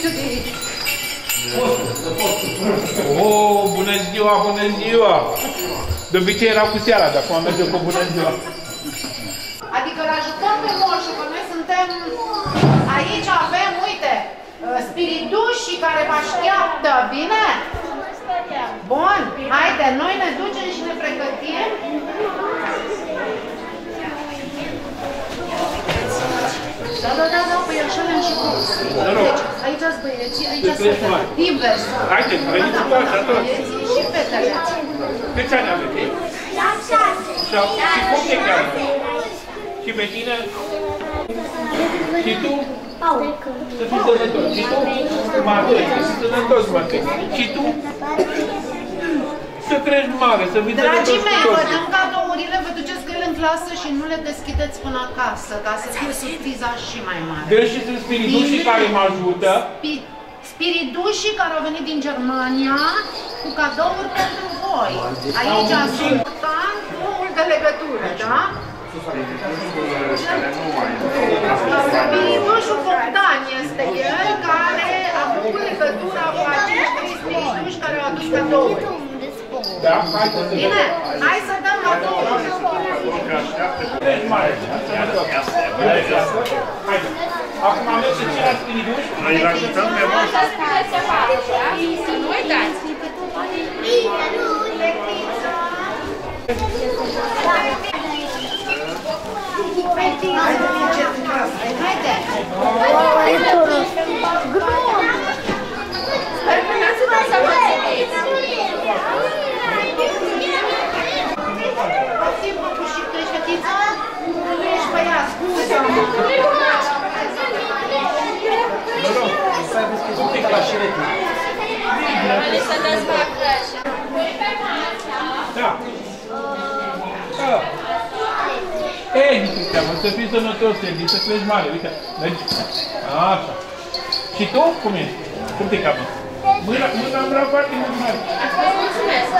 părțiță de aici. Oh, bună ziua, bună ziua! De obicei erau cu seara, dar acum mergem cu bună ziua. Adică îl ajutăm pe moșul, că noi suntem... Aici avem, uite, spiritușii care vă așteaptă, bine? Bun, haide, noi ne ducem și ne pregătim. Da, da, da, da, păi așa le-am și pus. Deci, aici sunt băieții, aici sunt fetele. Invers. Haide, veniți Da, cu așa da, tot. băieții și fetele. Câți ani aveți? ei? Sau, și cum te cheamă? Și pe tine? Și tu? Să fii sănătos. Și tu? Matei, să fii sănătos, Matei. Și tu? Să crești mare, să fii sănătos Dragii cu mei, vă toții. dăm cadourile, vă duceți cu ele în clasă și nu le deschideți până acasă, ca să fie surpriza și mai mare. Deci și sunt spiritușii care mă ajută. Spi- Spiritușii care au venit din Germania cu cadouri pentru voi. Aici sunt punctul de legătură, da? Spiritușul Bogdan este el care a făcut legătura cu acești trei spirituși care au adus cadouri. Da, hai să te Bine, hai să dăm cadouri. crești mare. Haide. Acum merg să cer la spirituși. Noi îl ajutăm pe moș. Să nu uitați! Haide! Sper că n-ați uitat să vă țineți! Ți păpușii, tu ești fetiță? Tu ești băiat, scuză-mă! Vreau să dați mai crash. Da. Da. Edi te cheamă, să fii sănătos, Edi, să crești mare, uite. Mergi. Așa. Și tu, cum ești? Cum te cheamă? Mâna, mâna îmi vreau foarte mult mare. Mulțumesc!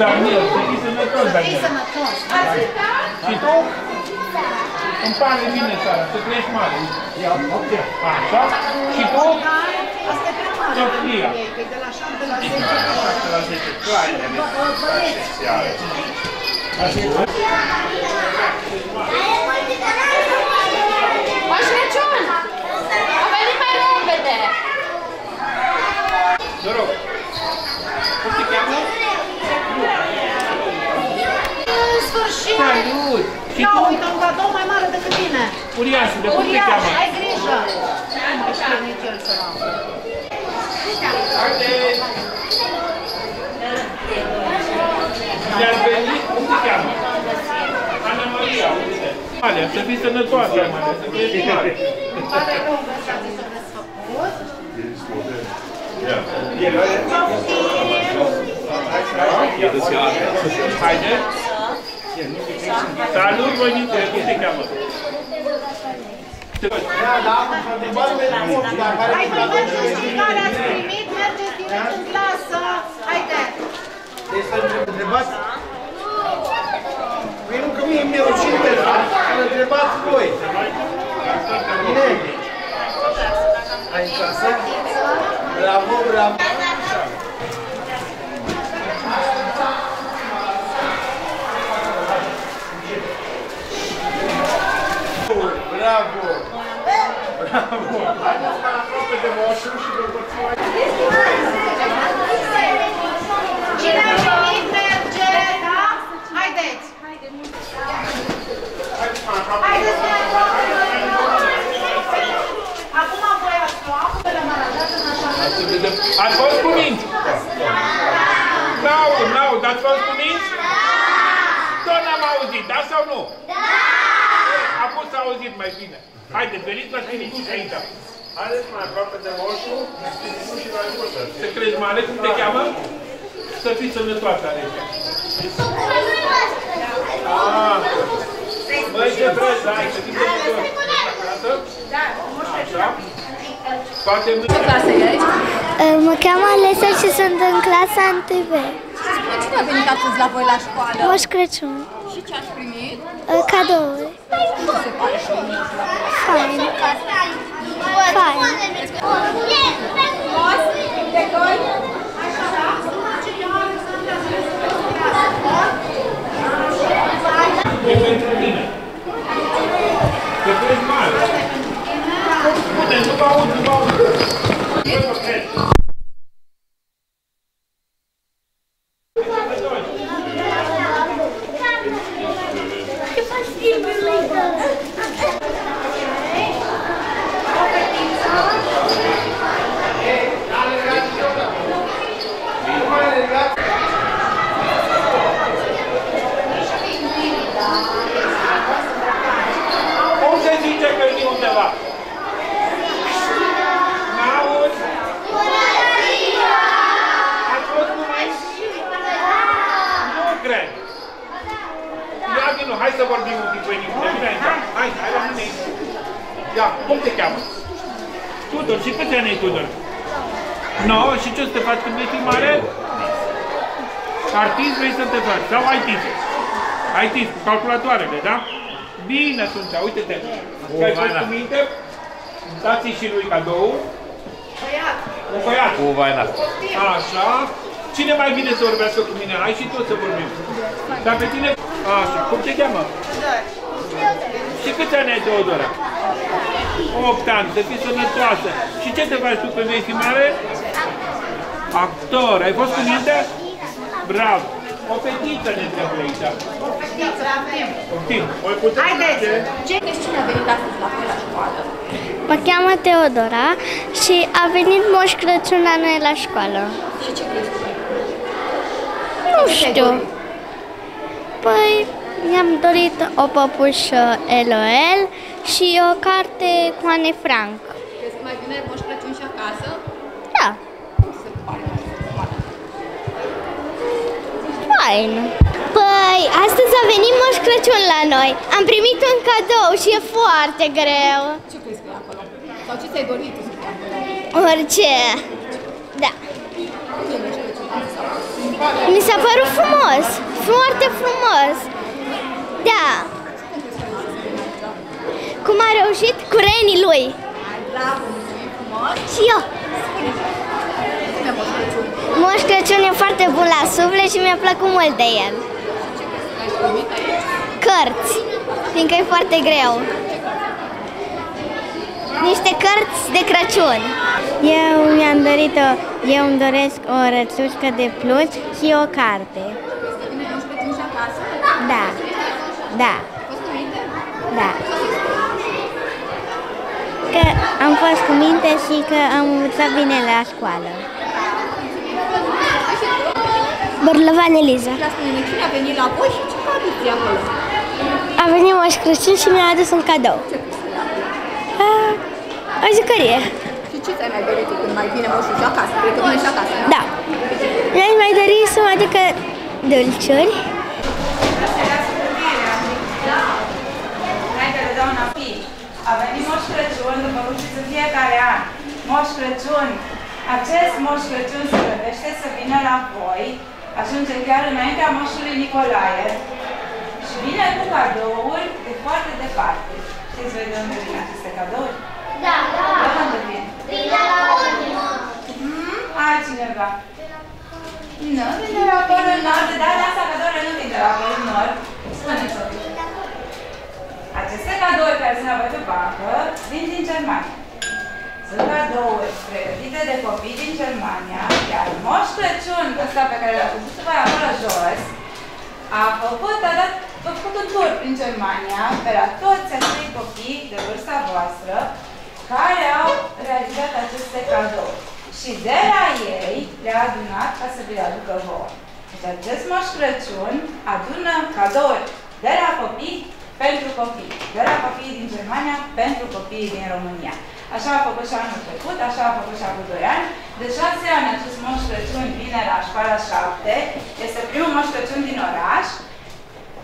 Daniel, să fii sănătos, Fii Daniel. sănătos! Și tu? Îmi pare bine, Sara, să crești mare. Așa. Și tu? Asta e prea mare Sofia. pentru ei, că e de la 7 la 10. La 10 clare, ne Băieți, seara. Moș Crăciun! A venit mai repede! Te rog. Cum te cheamă? în sfârșit! Salut! Și Ia tu? uite, un cadou mai mare decât tine! Uriașule, cum te Uriaș, cheamă? ai grijă! Nu mai știe nici el sărac. Haide! Mi-ați venit? Cum te cheamă? Ana Maria, uite. Amalia, să fii sănătoasă, Amalia, să crești mare. Îmi pare rău că s-a zis o desfăcut. Haide! Salut, voinițule, cum te cheamă? Hai, voi mergeți și care ați primit, mergeți direct în clasă. Haide! Deci să întrebați? Păi nu că mie mi-e rușine de să întrebați voi. Bine? Ai în casă? Bravo, bravo. Bravo! Bravo! Haideți mai aproape de moșul și vă Cine a primit merge, da? Haideți! Haideți mai aproape de noi. Acum voi ați luat pe la maranjat în așa fel Ați fost cuminți? N-aud, n-aud, ați fost cuminți? Tot n-am auzit, da sau nu? Da! Acum s-a auzit mai bine. Haide, veniți la spirituși aici. Haideți mai aproape de moșul, spiritul și la ajută. Să crezi mare, cum te cheamă? Să fii sănătoasă, Alexa. Ah. Băi, ce vreți, hai, să fii Ce clasă ești? Mă cheamă Alesa și sunt în clasa 1B. Cine a venit astăzi la voi la școală? Moș Crăciun. Și ce ați primit? Cadouri. Cum se pare Fain. Fain. Fain. Tudor. Și câți ani ai Tudor? 9. Și ce o să te faci când vei fi mare? Artist vrei să te faci? Sau IT? IT, cu calculatoarele, da? Bine atunci, uite-te. Că ai fost cu minte? Dați-i și lui cadou. Băiat, Un băiat. Cu vaina. Așa. Cine mai vine să vorbească cu mine? Hai și tu să vorbim. Dar pe tine... Așa, cum te cheamă? Și câți ani ai, Teodora? 8 ani, să fii sănătoasă. Și ce te faci tu când vei fi mare? Actor. Ai fost cu minte? Bravo. O fetiță ne trebuie aici. fetiță, avem. Optim. Haideți! Ce Deci cine a venit astăzi la voi la școală? Mă cheamă Teodora și a venit Moș Crăciun la noi la școală. Și ce crezi tu? Nu știu. Păi, mi-am dorit o păpușă LOL și o carte cu Anne Frank. Crezi că mai vine Moș Crăciun și acasă? Da, Cum se pare? fain. Păi, astăzi a venit Moș Crăciun la noi. Am primit un cadou și e foarte greu. Ce crezi că e acolo? Sau ce ți-ai dorit tu să fie acolo? Orice. Da. Ce Moș Crăciun ți s-a părut? Mi s-a părut frumos. Foarte frumos. Da. Cum a reușit cu renii lui. Bravo, mulțumim frumos! Și eu. Spune Moș Crăciun, Moș Crăciun e foarte bun la suflet și mi-a plăcut mult de el. ce crezi că ai primit aici? Cărți, fiindcă e foarte greu. Niște cărți de Crăciun. Eu mi-am dorit o, eu îmi doresc o rățușcă de pluci și o carte. Crezi că vine Moș Crăciun și acasă? Da, da, Ai fost cu minte? da. Că am fost cu minte și că am învățat bine la școală. Bărlăvan Eliza. Dar spune cine a venit la voi și ce aduți acolo? A venit Moș Crăciun și mi-a adus un cadou. Ce crezi că e acolo? A, o jucărie. Și ce ți-ai mai dorit tu când mai vine moșul și acasă? Cred că vine și acasă, nu? Da. Mi-aș mai dori să mă aducă dulciuri. A venit Moș Crăciun, după cum știți, în fiecare an. Moș Crăciun. Acest Moș Crăciun se grăbește să vină la voi. Ajunge chiar înaintea Moșului Nicolae. Și vine cu cadouri de foarte departe. Știți voi de unde vin aceste cadouri? Da, De unde vin? Hmm? Altcineva? Nu, vin de la Polul Nord, dar asta cadourile nu vin de la Polul Aceste cadouri care sunt la voi pe bancă vin din Germania. Sunt cadouri pregătite de copii din Germania, iar Moș Crăciun, ăsta pe care l-a văzut voi acolo jos, a făcut, a dat, a făcut un tur prin Germania pe la toți acei copii de vârsta voastră care au realizat aceste cadouri. Și de la ei le-a adunat ca să vi le aducă vouă. Deci acest Moș Crăciun adună cadouri de la copii pentru copii. De la copiii din Germania pentru copiii din România. Așa a făcut și anul trecut, așa a făcut și acum 2 ani. De 6 ani acest Moș Crăciun vine la școala 7. Este primul Moș Crăciun din oraș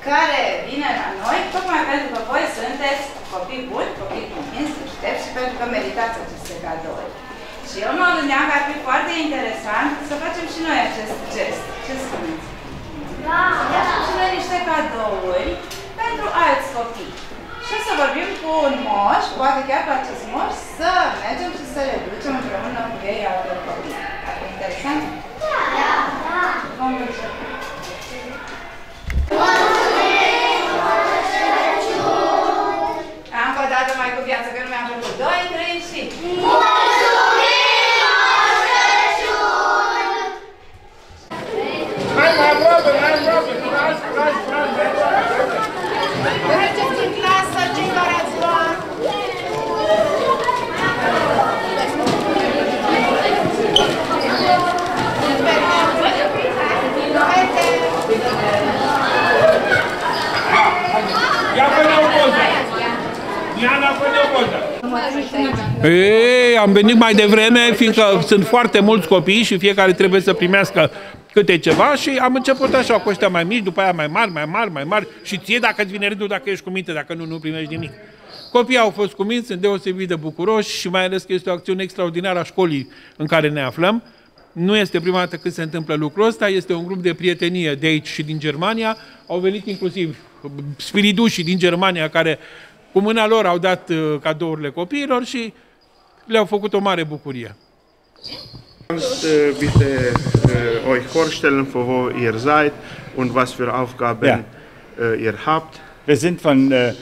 care vine la noi tocmai pentru că voi sunteți copii buni, copii convinți, deștepți și pentru că meritați aceste cadouri. Și eu mă gândeam că ar fi foarte interesant să facem și noi acest gest. Ce spuneți? Da! Să facem și noi niște cadouri pentru alți copii. Și o să vorbim cu un moș, poate chiar cu acest moș, să mergem și să le ducem împreună cu ei altor copii. Ar fi interesant? Da! Da! Vă mulțumesc! Încă o dată mai cu viață, că nu mi-am făcut. 2, 3 și... Ei, am venit mai devreme, fiindcă sunt foarte mulți copii și fiecare trebuie să primească câte ceva și am început așa cu ăștia mai mici, după aia mai mari, mai mari, mai mari și ție dacă îți vine rândul, dacă ești cu minte, dacă nu, nu primești nimic. Copiii au fost cuminți, sunt deosebit de bucuroși și mai ales că este o acțiune extraordinară a școlii în care ne aflăm. Nu este prima dată când se întâmplă lucrul ăsta, este un grup de prietenie de aici și din Germania. Au venit inclusiv spiridușii din Germania care cu mâna lor au dat uh, cadourile copiilor și le-au făcut o mare bucurie. Kannst äh, bitte äh, euch vorstellen, von wo ihr seid und was für Aufgaben Ja. äh, ihr habt? Wir sind von äh,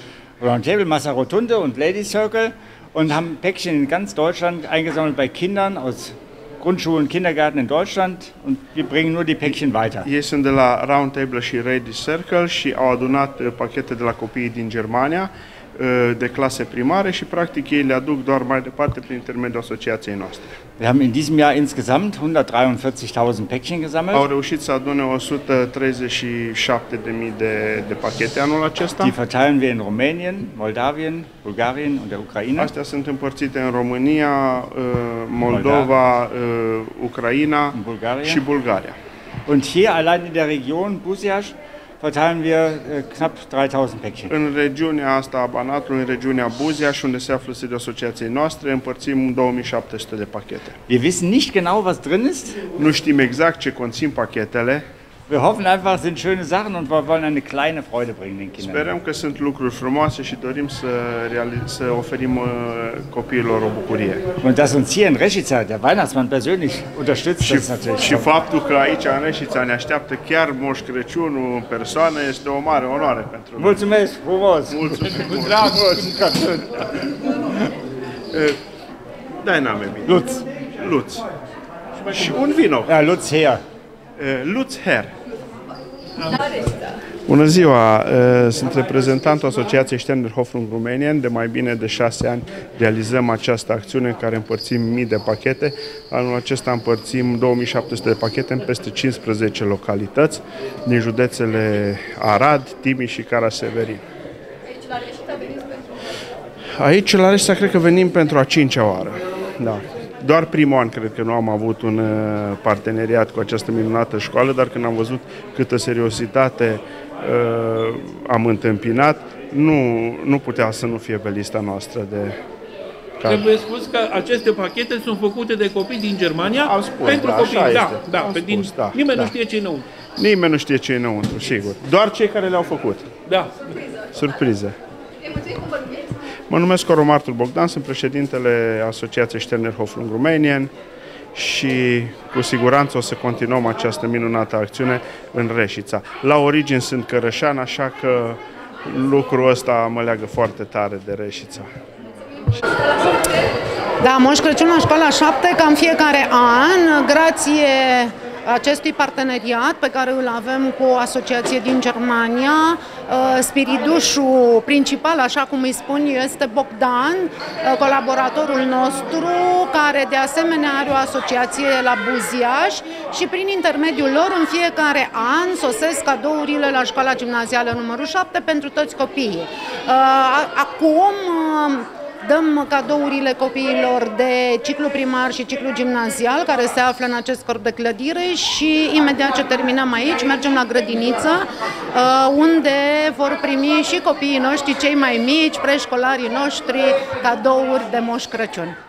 Roundtable, Massa Rotunde und Ladies Circle und haben Päckchen in ganz Deutschland eingesammelt bei Kindern aus Grundschulen, Kindergärten in Deutschland und wir bringen nur die Päckchen weiter. Ei sunt de la Round Table și Ready Circle și au adunat uh, pachete de la copiii din Germania uh, de clase primare și practic ei le aduc doar mai departe prin intermediul asociației noastre. Wir haben in diesem Jahr insgesamt 143.000 Päckchen gesammelt. Au reușit să adune 137.000 de, de pachete anul acesta. Die verteilen wir in Rumänien, Moldawien, Bulgarien und der Ukraine. Astea sunt împărțite în România, uh, Moldova, uh, Ucraina In Bulgarien. și Bulgaria. Und hier allein in der Region Busiaș verteilen wir äh, knapp 3000 Päckchen. În regiunea asta a Banatului, în regiunea Buziaș, unde se află sediul asociației noastre, împărțim 2700 de pachete. Wir wissen nicht genau, was drin ist. Nu știm exact ce conțin pachetele, Wir hoffen einfach, es sind schöne Sachen und wir wollen eine kleine Freude bringen den Kindern. sperăm că sunt lucruri frumoase și dorim să, reali- să oferim uh, copiilor o bucurie. Und dass uns hier in Reschitzer der Weihnachtsmann persönlich unterstützt, Și, das ist natürlich și faptul că aici în Reșița ne așteaptă chiar Moș Crăciunul în persoană este o mare onoare pentru noi. Mulțumesc frumos! Mulțumim! Cu drag, Dai n-am bine. Lutz. Luț. Și un vino. Ja, Lutz her. Uh, Lutz Her. Bună ziua! Uh, Sunt reprezentantul Asociației Sternderhoffnung Rumänien. De mai bine de șase ani realizăm această acțiune în care împărțim mii de pachete. Anul acesta împărțim 2700 de pachete în peste 15 localități din județele Arad, Timiș și Caraseverin. Aici la Reșta cred că venim pentru a cincea oară. Da. Doar primul an cred că nu am avut un uh, parteneriat cu această minunată școală, dar când am văzut câtă seriozitate uh, am întâmpinat, nu, nu putea să nu fie pe lista noastră de... Ca... Trebuie spus că aceste pachete sunt făcute de copii din Germania Am spus, pentru da, copii. așa Da, este. da, Am pe din, spus, da, nimeni da. nu știe ce e înăuntru. Nimeni nu știe ce e înăuntru, sigur. Doar cei care le-au făcut. Da. Surprize. Mă numesc Coromartul Bogdan, sunt președintele Asociației Sternerhofflung Rumänien și cu siguranță o să continuăm această minunată acțiune în Reșița. La origini sunt cărășan, așa că lucrul ăsta mă leagă foarte tare de Reșița. Da, Moș Crăciun la școala 7, cam fiecare an, grație acestui parteneriat pe care îl avem cu o asociație din Germania. uh, Spiridușul principal, așa cum îi spun, este Bogdan, uh, colaboratorul nostru, care de asemenea are o asociație la Buziaș și prin intermediul lor în fiecare an sosesc cadourile la școala gimnazială numărul 7 pentru toți copiii. Uh, Acum uh, Dăm cadourile copiilor de ciclu primar și ciclu gimnazial care se află în acest corp de clădire și imediat ce terminăm aici mergem la grădiniță uh, unde vor primi și copiii noștri cei mai mici, preșcolarii noștri, cadouri de Moș Crăciun.